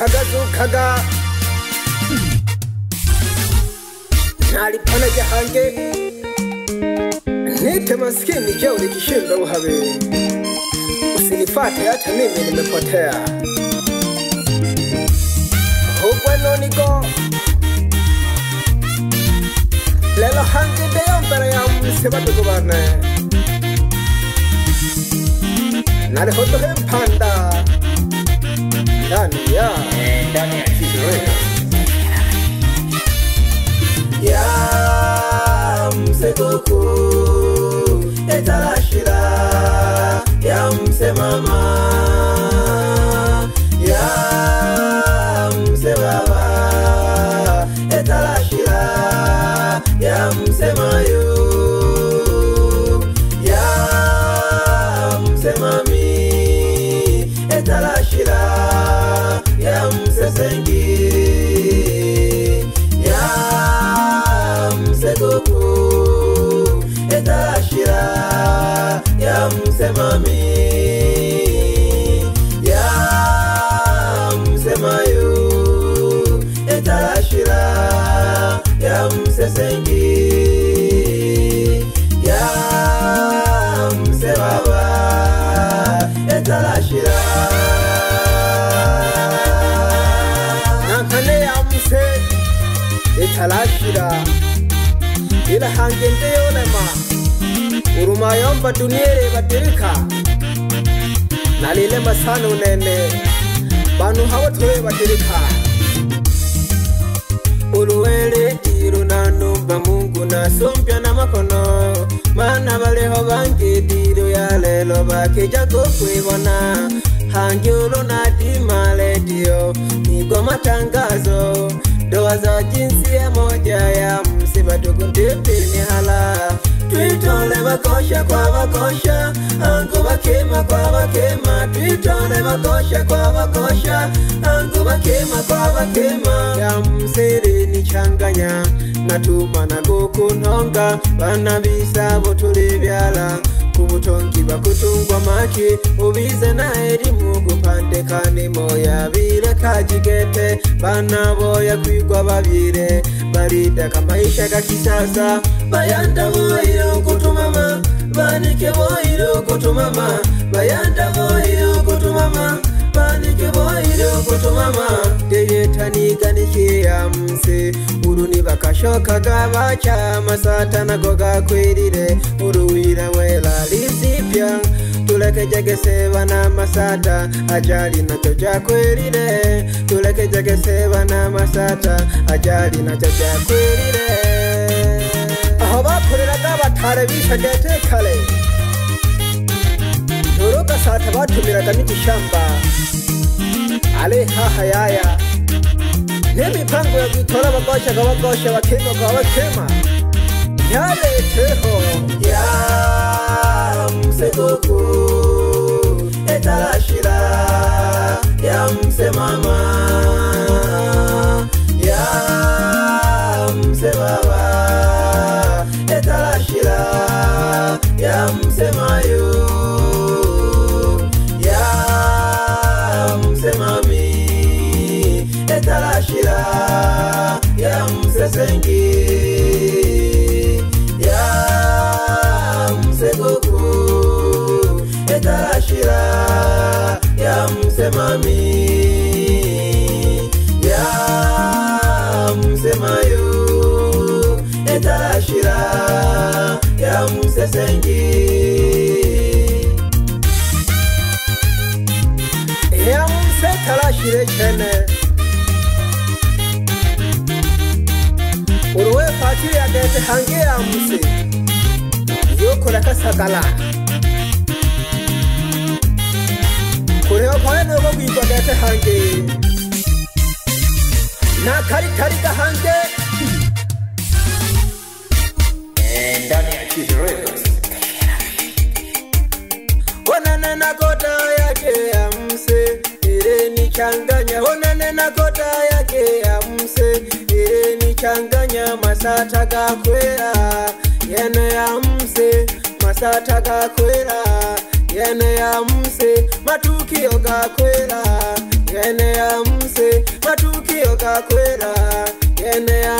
खगसु खगा ntari panaje hange nitemaski nikiwa ulikishinda uhabe usinifate hata mimi nimepotea hukweno niko lelo hange deyo mbere ya msebadugubane narihotohe mpanda ndani ya ndani ya kitu etalasira ilahange nte yolema urumayomba duniele vatilika nalilema sana unene banu hawotole vatilika uluwele ilu nanumba mungu nasumbya na makono mana valeho vange dilo ya lelo vakijakokwivona hange ulu nadimaledio nigwa matangazo ndoa za jinsia moja ya msiba ni hala twitole bakosha kwa bakosha angu bakima kwa bakima twitole bakosha kwa bakosha angu bakima kwa bakima ya msiri ni changanya natuma nagukunonga bana bisabo tulibyala kubutongi bakutungwa make ubize naerimugupande kanimoya birekajigete banaboya kwigwa babire barida kamaisha gakisasa bayanda boiro kutumama banike boiro kutumama bayanda boiro kutumama banike boiro kutumama deyetaniganikeyamse shoka kavacha masatana kokakwirire uruwira wela lizipya tuleke jakeseva na masata ajali nacho jakwirire tuleke jakeseva na masata ajali nacho jakwirire aho vakhuliraga vathale vishagete khale nulukasata vathumiraga mitishamba ale hahayaya n'imipangu yo gutora abagosha ngo abagosha bakema ngo abakema ntiyareteho yaramuze koko etarashira ya musesengi ya musegoko etarashira ya musemami ya musemayo etarashira ya musesengi ya musetarashire cyane Batiri ya dete hange ya muse Yokora kasagala Kureho kwaye noko kwigwa dete hange Nakari kari gahange eh, Ndani ya Chizi Records Onane na kota yake ya mse Ireni changanya Onane na kota yake ya mse tanga nyama satakakwera yene yamse masatakakwera yene yamse matukiyokakwera yene yamse matukiyokakwera yene ya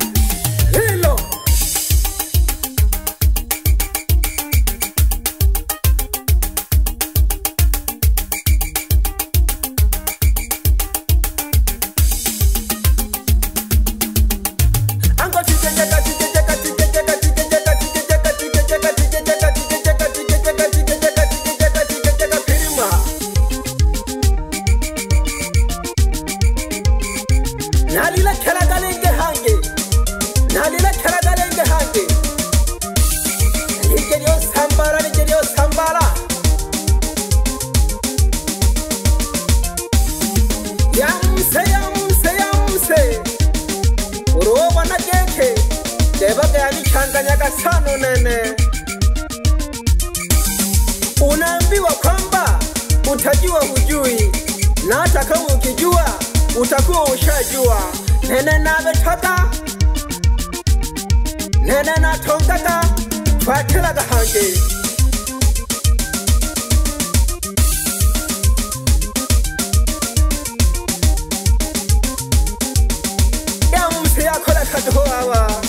unaambiwa kwamba utajua hujui, na hata kama ukijua utakuwa ushajua. nene nabetaka nene natongaka twakelaga hange yamusi yakoleka dowawa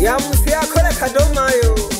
yamusi yakoleka domayo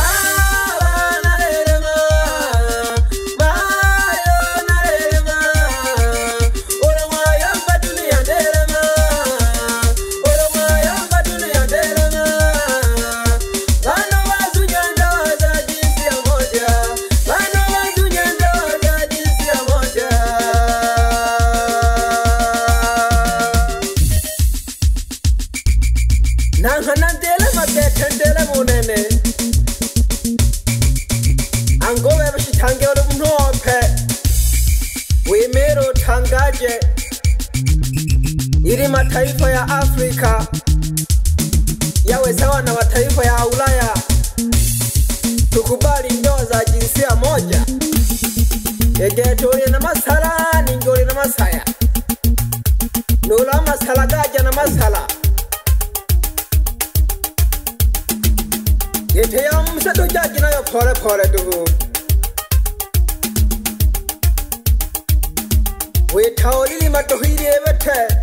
iri mataifa ya afrika yawe sawa na mataifa ya ulaya tukubali ndoa za jinsia moja egetoli na masala ningoli na masaya nula masala gaja na masala geteyamsa tujaji nayo polepole duvuu wethaolili matohiri ewethe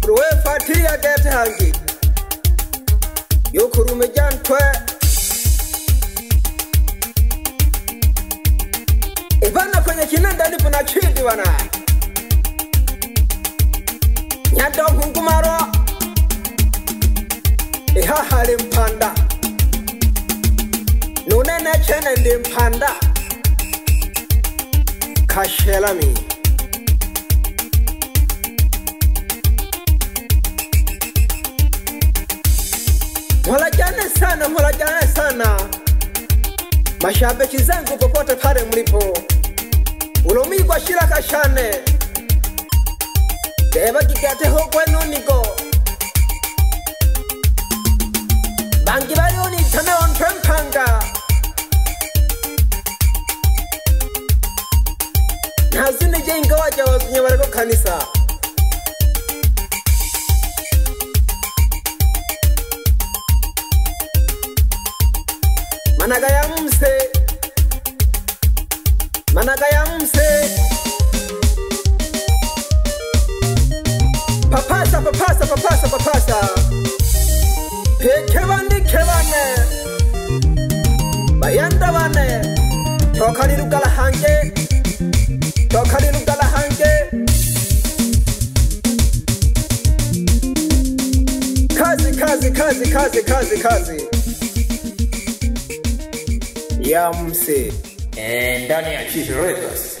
prowe fathiri akethe hangi yokhurume janthwe ivana kwenye chinandalipuna chindi wana nyada ukungumaro ihahali mphanda nunene chene ndi mphanda kashelami mholajane sana mholajane sana mashabiki zangu popote pale mlipo ulomigwa shira kashane devagigateho kwenu nigo bangi balionitanaontwempanga ntazi intege nke wajya wazimye barakokanisa managa ya mse managa ya mse papasa papasa papasa papasa pekebane kebane bayandabane tokalirugala hanje kazi kazi kazi kazi ya mse eh, ndani ya Chishi Records.